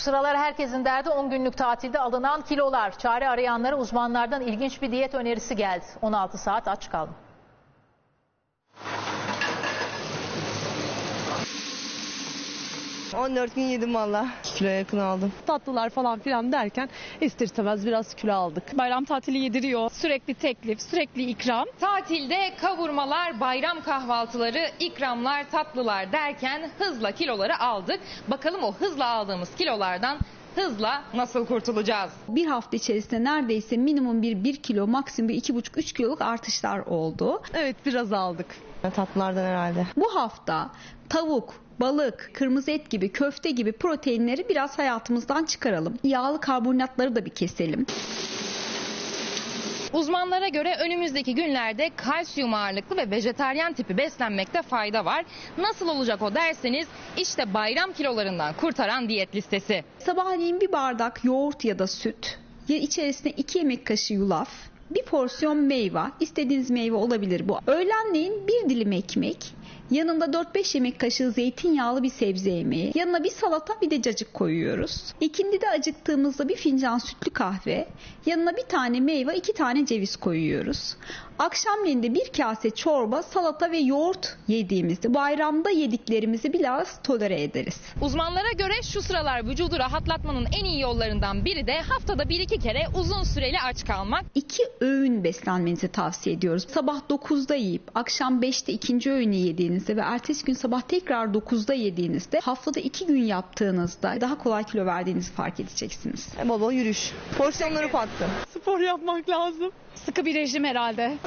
Şu sıralar herkesin derdi 10 günlük tatilde alınan kilolar. Çare arayanlara uzmanlardan ilginç bir diyet önerisi geldi. 16 saat aç kalın. 14 gün yedim valla. 2 kilo yakın aldım. tatlılar falan filan derken ister istemez biraz kilo aldık. Bayram tatili yediriyor. Sürekli teklif, sürekli ikram. Tatilde kavurmalar, bayram kahvaltıları, ikramlar, tatlılar derken hızla kiloları aldık. Bakalım o hızla aldığımız kilolardan hızla nasıl kurtulacağız? bir hafta içerisinde neredeyse minimum bir 1 kilo maksimum bir 2,5-3 kiloluk artışlar oldu. Evet biraz aldık. Tatlılardan herhalde. Bu hafta tavuk, balık, kırmızı et gibi köfte gibi proteinleri biraz hayatımızdan çıkaralım. Yağlı karbonhidratları da bir keselim. Uzmanlara göre önümüzdeki günlerde kalsiyum ağırlıklı ve vejetaryen tipi beslenmekte fayda var. Nasıl olacak o derseniz işte bayram kilolarından kurtaran diyet listesi. Sabahleyin bir bardak yoğurt ya da süt, içerisine 2 yemek kaşığı yulaf, bir porsiyon meyve, istediğiniz meyve olabilir bu. Öğlenleyin bir dilim ekmek, yanında 4-5 yemek kaşığı zeytinyağlı bir sebze yemeği, yanına bir salata bir de cacık koyuyoruz. İkindi de acıktığımızda bir fincan sütlü kahve, yanına bir tane meyve, iki tane ceviz koyuyoruz. Akşamleyin de bir kase çorba, salata ve yoğurt yediğimizde bayramda yediklerimizi biraz tolere ederiz. Uzmanlara göre şu sıralar vücudu rahatlatmanın en iyi yollarından biri de haftada bir iki kere uzun süreli aç kalmak. İki öğün beslenmenizi tavsiye ediyoruz. Sabah 9'da yiyip akşam 5'te ikinci öğünü yediğinizde ve ertesi gün sabah tekrar 9'da yediğinizde haftada iki gün yaptığınızda daha kolay kilo verdiğinizi fark edeceksiniz. E, bol yürüyüş. Porsiyonları pattı. Spor yapmak lazım. Sıkı bir rejim herhalde.